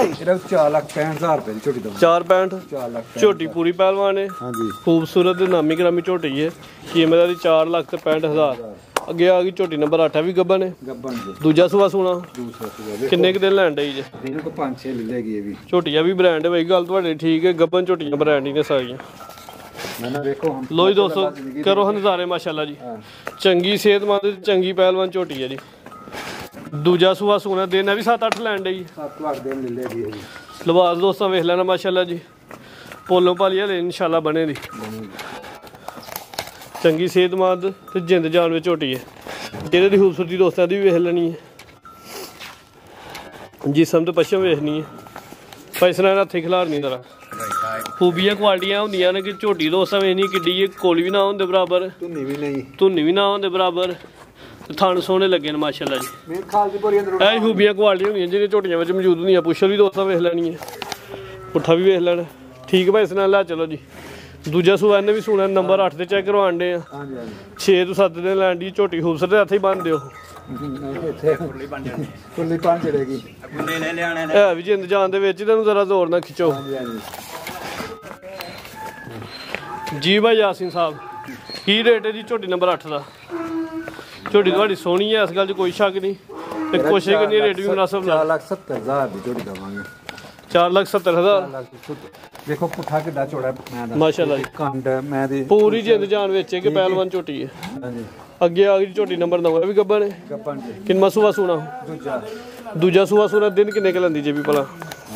ਇਹਦਾ 4 ਲੱਖ 65000 ਰੁਪਏ ਦੀ ਝੋਟੀ ਦਾ। 465 4 ਲੱਖ ਝੋਟੀ ਪੂਰੀ ਪਹਿਲਵਾਨ ਹੈ। ਹਾਂਜੀ। ਖੂਬਸੂਰਤ ਨਾਮੀ ਗ੍ਰਾਮੀ ਝੋਟੀ ਹੈ ਕੀਮਤ ਦੀ 4 ਲੱਖ ਤੇ 65000 ਅੱਗੇ ਆ ਗਈ ਝੋਟੀ ਨੰਬਰ 8 ਵੀ ਗੱਬਨ ਹੈ ਗੱਬਨ ਦੇ ਦੂਜਾ ਸੂਆ ਸੂਣਾ? ਦੂਸਰਾ ਕਿੰਨੇ ਕੁ ਦਿਨ ਲੈਣ ਡਈ ਜੇ? ਦਿਨ ਕੋ 5-6 ਲੈ ਲੈਗੀ ਇਹ ਵੀ। ਝੋਟੀਆਂ ਵੀ ਬ੍ਰਾਂਡ ਹੈ ਬਈ ਗੱਲ ਤੁਹਾਡੀ ਠੀਕ ਹੈ ਗੱਬਨ ਝੋਟੀਆਂ ਬ੍ਰਾਂਡ ਹੀ ਨੇ ਸਾਰੀਆਂ। ਮੈਂ ਨਾ ਵੇਖੋ ਹਮ ਲੋ ਜੀ ਦੋਸਤੋ ਕਰੋ ਹਨਜ਼ਾਰੇ ਮਾਸ਼ਾਅੱਲਾ ਜੀ। ਚੰਗੀ ਸਿਹਤਮੰਦ ਤੇ ਚੰਗੀ ਪਹਿਲਵਾਨ ਝੋਟੀ ਹੈ ਜੀ। ਦੂਜਾ ਸੂਆ ਸੂਣਾ ਦਿਨ ਹੈ ਵੀ 7-8 ਲੈਣ ਡਈ। 7-8 ਦਿਨ ਲੈ ਲੈਗੀ ਇਹ ਲਿਬਾਸ ਦੋਸਤਾਂ ਵੇਖ ਲੈਣਾ ਮਾਸ਼ਾਅੱਲਾ ਜੀ। ਪੋਲੋ ਪਾਲੀ ਹਲੇ ਇਨਸ਼ਾਅੱਲਾ ਬਣੇ ਦੀ ਚੰਗੀ ਸਿਹਤਮੰਦ ਤੇ ਜਿੰਦ ਜਾਨ ਵਿੱਚ ਝੋਟੀ ਹੈ। ਜਿਹੜੇ ਦੀ ਖੂਬਸੂਰਤੀ ਦੋਸਤਾਂ ਦੀ ਵੀ ਵੇਖ ਲੈਣੀ ਹੈ। ਜਿਸਮ ਤੇ ਪਛਮ ਵੇਖਣੀ ਹੈ। ਫੈਸਲਾ ਨਾਲ ਹੱਥੇ ਖਿਲਾਰ ਨਹੀਂ ਦਰਾ ਖੂਬੀਆਂ ਕੁਆਲਟੀਆਂ ਹੁੰਦੀਆਂ ਨੇ ਕਿ ਝੋਟੀ ਦੋਸਤਾਂ ਵੇਖਣੀ ਕਿੱਡੀ ਹੈ। ਕੋਲੀ ਵੀ ਨਾ ਹੁੰਦੇ ਬਰਾਬਰ। ਧੁੰਨੀ ਵੀ ਨਹੀਂ। ਧੁੰਨੀ ਵੀ ਨਾ ਹੁੰਦੇ ਬਰਾਬਰ। ਥਣ ਸੋਹਣੇ ਲੱਗੇ ਨੇ ਮਾਸ਼ਾਅੱਲਾ ਜੀ। ਮੇਰੇ ਖਾਲ ਦੀ ਬੋਰੀ ਅੰਦਰ ਇਹ ਖੂਬੀਆਂ ਕੁਆਲਟੀਆਂ ਹੁੰਦੀਆਂ ਜਿਹੜੀਆਂ ਝੋਟੀਆਂ ਵਿੱਚ ਮੌਜੂਦ ਹੁੰਦੀਆਂ। ਪੁੱਛਲ ਵੀ ਦੋਸਤਾਂ ਵੇਖ ਲੈਣੀ ਹੈ। ਪੁੱਠਾ ਵੀ ਵੇਖ ਲੈਣਾ। ਠੀਕ ਭਾਈ ਇਸ ਨਾਲ ਲੈ ਚਲੋ ਜੀ। ਦੂਜਾ ਸੂਆ ਇਹਨੇ ਵੀ ਸੁਣਾ ਨੰਬਰ 8 ਤੇ ਚੈੱਕ ਕਰਵਾਉਣ ਦੇ ਆ। ਹਾਂਜੀ ਹਾਂਜੀ। 6 ਤੋਂ 7 ਦਿਨ ਲੈਣ ਦੀ ਝੋਟੀ ਖੂਬਸੂਰਤ ਹੱਥ ਹੀ ਬੰਨ ਦਿਓ। ਕੁੱਲੀ ਬਣ ਜਾਣੀ ਕੁੱਲੀ ਬਣ ਚੜੇਗੀ। ਇਹ ਵੀ ਜਿੰਦ ਜਾਨ ਦੇ ਵਿੱਚ ਤੈਨੂੰ ਜ਼ਰਾ ਜ਼ੋਰ ਨਾਲ ਖਿੱਚੋ। ਹਾਂਜੀ ਹਾਂਜੀ। ਜੀ ਭਾਈ ਯਾਸੀਨ ਸਾਹਿਬ ਕੀ ਰੇਟ ਹੈ ਜੀ ਝੋਟੀ ਨੰਬਰ 8 ਦਾ? ਝੋਟੀ ਤੁਹਾਡੀ ਸੋਹਣੀ ਹੈ ਇਸ ਗੱਲ 'ਚ ਕੋਈ ਸ਼ੱਕ ਨਹੀਂ। ਤੇ ਕੋਸ਼ਿਸ਼ ਕਰਨੀ ਰੇਟ ਵੀ ਮੁਨਾਸਬ ਨਾਲ? 4 ਲੱਖ 70 ਹਜ਼ਾਰ ਦੀ ਝੋਟੀ ਦਵਾਂਗੇ। 4 ਲੱਖ 70 ਹਜ਼ਾਰ। ਦੇਖੋ ਪੁੱਠਾ ਕਿੱਡਾ ਚੌੜਾ ਮੈਂ ਦਾ ਮਾਸ਼ਾਅੱਲਾ ਜੀ। ਕੰਡ ਮੈਂ ਦੀ ਪੂਰੀ ਜਿੰਦ ਜਾਨ ਵਿੱਚ ਹੈ ਕਿ ਪਹਿਲਵਾਨ ਝੋਟੀ ਹੈ। ਹਾਂਜੀ। ਅੱਗੇ ਆ ਗਈ ਝੋਟੀ ਨੰਬਰ 9 ਵੀ ਗੱਬਾ ਨੇ ਗੱਪਨ ਜੀ। ਕਿੰਨਾ ਸੂਆ ਸੂਣਾ? ਦੂਜਾ। ਦੂਜਾ ਸੂਆ ਸੂਣਾ ਦਿਨ ਕਿੰਨੇ ਕ ਲੈਂਦੀ ਜੇ ਵੀ ਭਲਾ?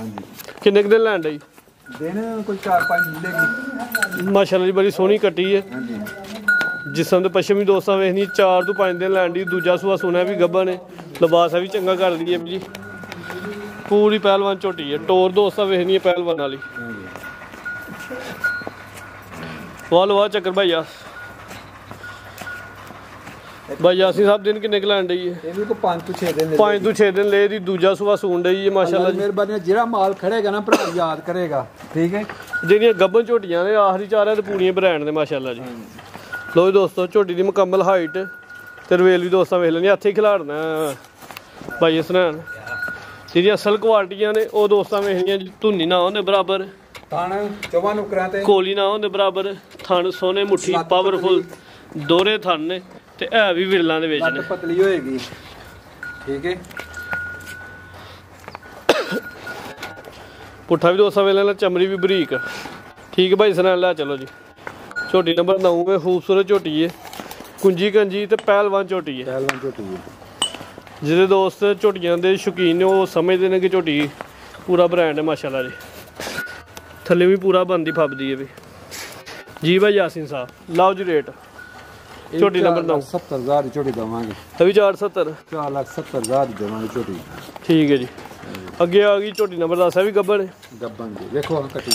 ਹਾਂਜੀ। ਕਿੰਨੇ ਕ ਦਿਨ ਲੈਣ ਡਈ? ਦਿਨ ਕੋਈ 4-5 ਮਿਲੇਗੀ ਮਾਸ਼ਾਅੱਲਾ ਜੀ ਬੜੀ ਸੋਹਣੀ ਕੱਟੀ ਹੈ। ਹਾਂਜੀ। ਜਿਸਮ ਦੇ ਪੱਛਮੀ ਦੋਸਤਾਂ ਵੇਖਣੀ 4 ਤੋਂ 5 ਦਿਨ ਲੈਣ ਦੀ ਦੂਜਾ ਸੂਆ ਸੁਣਿਆ ਵੀ ਗੱਬਾ ਨੇ ਲਿਬਾਸ ਵੀ ਚੰਗਾ ਕਰ ਦਈਏ ਜੀ। ਪੂਰੀ ਪਹਿਲਵਾਨ ਝੋਟੀ ਹੈ। ਟੋਰ ਦੋਸਤਾਂ ਵੇਖਣੀ ਹੈ ਪਹਿਲਵਾਨ ਵਾਲੀ। ਹਾਂਜੀ ਵਾਹ ਲਵਾ ਚੱਕਰ ਭਾਈਆ। ਭਾਈ ਯਾਸੀ ਸਾਹਿਬ ਦਿਨ ਕਿੰਨੇ ਕੁ ਲੈਣ ਡਈ ਹੈ? ਇਹ ਵੀ ਕੋ 5 ਤੋਂ 6 ਦਿਨ ਲੈ 5 ਤੋਂ 6 ਦਿਨ ਲੈ ਦੀ ਦੂਜਾ ਸੂਆ ਸੂਣ ਡਈ ਹੈ ਮਾਸ਼ਾਅੱਲਾ ਮਿਹਰਬਾਨੀ ਜਿਹੜਾ ਮਾਲ ਖੜੇਗਾ ਨਾ ਭਰਾ ਯਾਦ ਕਰੇਗਾ ਠੀਕ ਹੈ? ਜਿਹੜੀਆਂ ਗੱਬਨ ਝੋਟੀਆਂ ਨੇ ਆਖਰੀ ਚਾਰਿਆਂ ਤੇ ਪੂਰੀਆਂ ਬ੍ਰਾਂਡ ਨੇ ਮਾਸ਼ਾਅੱਲਾ ਜੀ। ਲੋ ਜੀ ਦੋਸਤੋ ਝੋਟੀ ਦੀ ਮੁਕੰਮਲ ਹਾਈਟ ਤੇ ਰਵੇਲ ਵੀ ਦੋਸਤਾਂ ਵੇਖ ਲੈਣੀ ਹੱਥੇ ਹੀ। ਖਿਲਾੜਨਾ ਭਾਈ ਇਸਨਾਨ ਜਿਹੜੀਆਂ ਅਸਲ ਕੁਆਲਟੀਆਂ ਨੇ ਉਹ ਦੋਸਤਾਂ ਵੇਖਣੀਆਂ ਜੀ ਧੁੰਨੀ ਨਾ ਉਹਦੇ ਬਰਾਬਰ। ਥਣ ਚੌਵਾਂ ਨੁਕਰਾਂ ਤੇ। ਕੋਲੀ ਨਾ ਉਹਦੇ ਬਰਾਬਰ। ਥਣ ਸੋਨੇ ਮੁੱਠੀ ਪਾਵਰਫੁਲ ਦੋਰੇ ਥਣ ਨੇ ਤੇ ਇਹ ਵੀ ਵਿਰਲਾਂ ਦੇ ਵਿੱਚ ਨੇ। ਪਤਲੀ ਹੋਏਗੀ। ਠੀਕ ਹੈ ਪੁੱਠਾ ਵੀ ਦੋਸਤਾਂ ਵੇਖ ਲੈਣਾ ਚਮੜੀ ਵੀ ਬਰੀਕ। ਠੀਕ ਭਾਈ ਇਸਨਾਨ ਲੈ ਚਲੋ ਜੀ। ਝੋਟੀ ਨੰਬਰ 9 ਹੈ ਖੂਬਸੂਰਤ ਝੋਟੀ ਹੈ ਕੁੰਜੀ ਕੰਜੀ ਤੇ ਪਹਿਲਵਾਨ ਝੋਟੀ ਹੈ ਪਹਿਲਵਾਨ ਝੋਟੀ ਹੈ ਜਿਹੜੇ ਦੋਸਤ ਝੋਟੀਆਂ ਦੇ ਸ਼ੌਕੀਨ ਨੇ ਉਹ ਸਮਝਦੇ ਨੇ ਕਿ ਝੋਟੀ ਪੂਰਾ ਬ੍ਰਾਂਡ ਹੈ ਮਾਸ਼ਾਅੱਲਾ ਜੀ। ਥੱਲੇ ਵੀ ਪੂਰਾ ਬੰਦੀ ਫੱਬਦੀ ਹੈ ਵੀ। ਜੀ ਭਾਈ ਯਾਸੀਨ ਸਾਹਿਬ ਲਾਓ ਜੀ ਰੇਟ ਝੋਟੀ ਨੰਬਰ ਨੌ। 70000 ਦੀ। ਝੋਟੀ ਦਵਾਂਗੇ। ਇਹ ਵੀ 470 4 ਲੱਖ 70000 ਦੀ ਦਵਾਂਗੇ ਝੋਟੀ। ਠੀਕ ਹੈ ਜੀ। ਅੱਗੇ ਆ ਗਈ ਝੋਟੀ ਨੰਬਰ 10 ਇਹ ਵੀ ਗੱਬਣ ਹੈ। ਗੱਬਨ ਦੀ ਵੇਖੋ ਹਾਂ ਕੱਟੀ।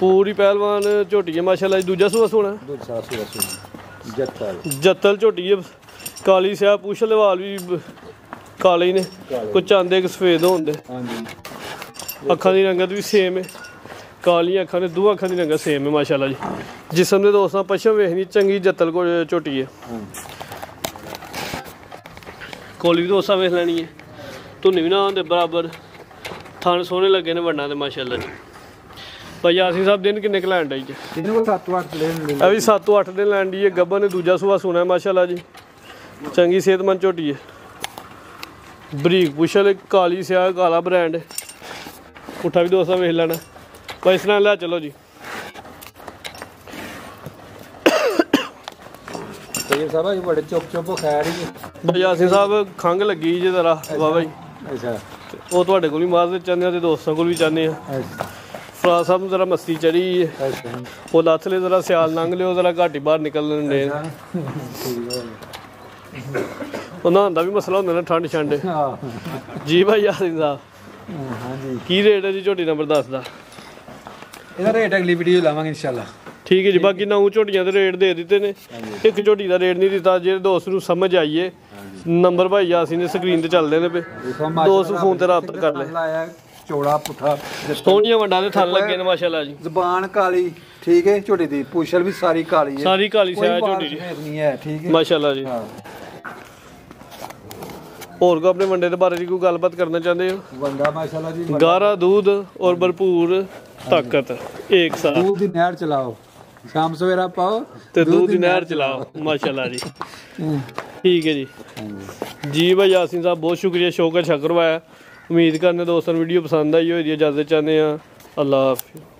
ਪੂਰੀ ਪਹਿਲਵਾਨ ਝੋਟੀ ਹੈ ਮਾਸ਼ਾਅੱਲਾ ਜੀ। ਦੂਜਾ ਸੂਆ ਸੋਣਾ ਦੁੱਧ ਸਾਸੂ ਰਸੂ ਜੱਤਲ। ਜੱਤਲ ਝੋਟੀ ਹੈ। ਕਾਲੀ ਸਿਆ ਪੁੱਛ ਲਵਾਲ ਵੀ ਕਾਲੇ ਹੀ ਨੇ ਕੁਝ ਚਾਂਦੇ ਕਿ ਸਫੇਦ ਹੁੰਦੇ ਹਾਂਜੀ। ਅੱਖਾਂ ਦੀ ਰੰਗਤ ਵੀ ਸੇਮ ਹੈ ਕਾਲੀਆਂ ਅੱਖਾਂ ਨੇ ਦੋ ਅੱਖਾਂ ਦੀ ਰੰਗਤ ਸੇਮ ਹੈ ਮਾਸ਼ਾਅੱਲਾ ਜੀ। ਜਿਸਮ ਦੇ ਦੋਸਤਾਂ ਪਛਮ ਵੇਖਣੀ ਚੰਗੀ ਜੱਤਲ ਕੋ ਝੋਟੀ ਹੈ ਹਾਂ ਕੋਲੀ ਵੀ ਦੋਸਤਾਂ ਵੇਖ ਲੈਣੀ ਹੈ ਧੁੰਨੀ ਵੀ ਨਾ ਹੁੰਦੇ ਬਰਾਬਰ। ਥਣ ਸੋਹਣੇ ਲੱਗੇ ਨੇ ਵੰਡਾਂ ਦੇ ਮਾਸ਼ਾਅੱਲਾ ਜੀ। ਭਾਈ ਆਸੀ ਸਾਹਿਬ ਦਿਨ ਕਿੰਨੇ ਕੁ ਲੈਣ ਡਈ ਜੀ? ਇਹਨੂੰ ਕੋਲ 7-8 ਲੈਣ ਲੈ ਇਹ ਵੀ 7 ਤੋਂ 8 ਦਿਨ ਲੈਣ ਦੀ ਹੈ ਗੱਬਨ ਨੇ ਦੂਜਾ ਸੂਆ ਸੁਣਾ ਮਾਸ਼ਾਅੱਲਾ ਜੀ। ਚੰਗੀ ਸਿਹਤਮੰਦ ਝੋਟੀ ਹੈ ਬਰੀਕ ਪੁਸ਼ਲ ਕਾਲੀ ਸਿਆ ਕਾਲਾ ਬ੍ਰਾਂਡ। ਪੁੱਠਾ ਵੀ ਦੋਸਤਾਂ ਵੇਖ ਲੈਣਾ। ਭਾਈ ਇਸ ਨਾਲ ਲੈ ਚਲੋ ਜੀ। ਤੇ ਸਾਹਿਬ ਇਹ ਬੜੇ ਚੁੱਪ ਚੁੱਪ ਖਾ ਰਹੀ ਆਸੀ ਸਾਹਿਬ ਖੰਗ ਲੱਗੀ ਜੇ ਜ਼ਰਾ ਵਾਹ ਭਾਈ ਅੱਛਾ। ਉਹ ਤੁਹਾਡੇ ਕੋਲ ਵੀ ਮਾਰਦੇ ਚਾਹੁੰਦੇ ਆ ਤੇ ਦੋਸਤਾਂ ਕੋਲ ਵੀ ਚਾਹੁੰਦੇ ਆ। ਅੱਛਾ। ਫਰਾ ਸਾਹਿਬ ਨੂੰ ਜ਼ਰਾ ਮਸਤੀ ਚੜੀ ਉਹ ਲੱਥ ਲੈ ਜ਼ਰਾ ਸਿਆਲ ਲੰਘ ਲਿਓ ਜ਼ਰਾ ਘੱਟ ਬਾਹਰ ਨਿਕਲਣ ਦੇ। ਉਹਨਾਂ ਦਾ ਵੀ ਮਸਲਾ ਹੁੰਦਾ ਨਾ ਠੰਡ ਛੰਡ। ਹਾਂ। ਜੀ ਭਾਈ ਆਸਿਨ ਸਾਹਿਬ ਹਾਂਜੀ। ਕੀ ਰੇਟ ਹੈ ਜੀ ਝੋਟੀ ਨੰਬਰ 10 ਦਾ? ਇਹਦਾ ਰੇਟ ਅਗਲੀ ਵੀਡੀਓ ਲਾਵਾਂਗੇ ਇਨਸ਼ਾਅੱਲਾ। ਠੀਕ ਹੈ ਜੀ ਬਾਕੀ ਨੌ ਝੋਟੀਆਂ ਦੇ ਰੇਟ ਦੇ ਦਿੱਤੇ ਨੇ। ਇੱਕ ਝੋਟੀ ਦਾ ਰੇਟ ਨਹੀਂ ਦਿੱਤਾ ਜਿਹੜੇ ਦੋਸਤ ਨੂੰ ਸਮਝ ਆਈਏ। ਨੰਬਰ ਭਾਈ ਯਾਸੀ ਨੇ ਸਕਰੀਨ ਤੇ ਚੱਲਦੇ ਨੇ ਦੇਖੋ ਦੋਸਤ ਫੋਨ ਤੇ ਰਾਬਤਾ ਕਰ ਲੈ। ਲਾਇਆ ਚੋੜਾ ਪੁੱਠਾ। ਸੋਹਣੀਆਂ ਵੰਡਾਂ ਦੇ ਥਣ ਲੱਗੇ ਨੇ ਮਾਸ਼ਾਅੱਲਾ ਜੀ। ਜ਼ਬਾਨ ਕਾਲੀ ਠੀਕ ਹੈ ਝੋਟੀ ਦੀ। ਪੁੱਛਲ ਵੀ ਸਾਰੀ ਕਾਲੀ ਹੈ। ਸਾਰੀ ਕਾਲੀ ਕੋਈ ਸਿਆ ਝੋਟੀ ਦੀ ਸਫੇਦ ਨਹੀਂ ਹੈ ਠੀਕ ਹੈ। ਮਾਸ਼ਾਅੱਲਾ ਜੀ। ਹਾਂ। ਹੋਰ ਕੋ ਆਪਣੇ ਵੰਡੇ ਦੇ ਬਾਰੇ ਦੀ ਕੋਈ ਗੱਲਬਾਤ ਕਰਨਾ ਚਾਹੁੰਦੇ ਹੋ ਵੰਡਾ ਮਾਸ਼ਾਅੱਲਾ ਜੀ ਗਾਰਾ दूध और भरपूर ताकत एक साथ ਦੂਧ ਦੀ ਨਹਿਰ ਚਲਾਓ ਸ਼ਾਮ ਸਵੇਰਾ ਪਾਓ ਤੇ दूध ਦੀ ਨਹਿਰ ਚਲਾਓ ਮਾਸ਼ਾਅੱਲਾ ਜੀ ਠੀਕ ਹੈ ਜੀ ਜੀ ਭਾਈ ਯਾਸੀਨ ਸਾਹਿਬ ਬਹੁਤ ਸ਼ੁਕਰੀਆ ਸ਼ੌਕਰ ਸ਼ਕਰ ਵਾਇਆ ਉਮੀਦ ਕਰਨੇ ਦੋਸਤਾਂ ਨੂੰ ਵੀਡੀਓ ਪਸੰਦ ਆਈ ਹੋਈ ਦੀ ਇਜਾਜ਼ਤ ਚਾਹੁੰਦੇ ਆ ਅੱਲਾਹ ਹਾਫਿਜ਼